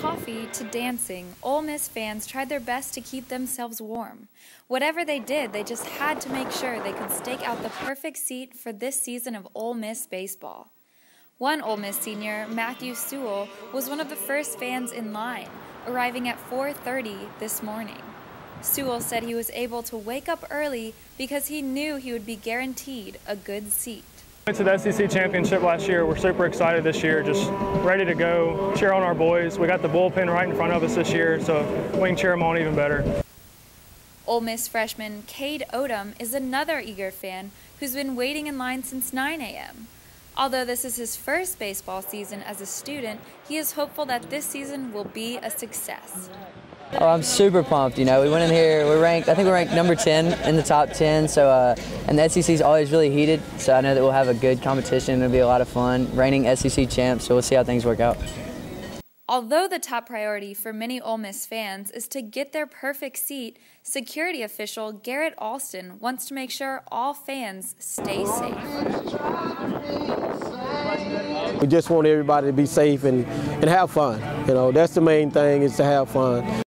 coffee to dancing, Ole Miss fans tried their best to keep themselves warm. Whatever they did, they just had to make sure they could stake out the perfect seat for this season of Ole Miss baseball. One Ole Miss senior, Matthew Sewell, was one of the first fans in line, arriving at 4:30 this morning. Sewell said he was able to wake up early because he knew he would be guaranteed a good seat. Went to the SEC championship last year. We're super excited this year, just ready to go, cheer on our boys. We got the bullpen right in front of us this year, so we can cheer them on even better. Ole Miss freshman Cade Odom is another eager fan who's been waiting in line since 9 a.m. Although this is his first baseball season as a student, he is hopeful that this season will be a success. Oh, I'm super pumped. You know, we went in here. We're ranked. I think we're ranked number 10 in the top 10. So, uh, and the SEC is always really heated. So I know that we'll have a good competition. It'll be a lot of fun. Reigning SEC champs. So we'll see how things work out. Although the top priority for many Ole Miss fans is to get their perfect seat, security official Garrett Alston wants to make sure all fans stay safe. We just want everybody to be safe and, and have fun. You know, that's the main thing is to have fun.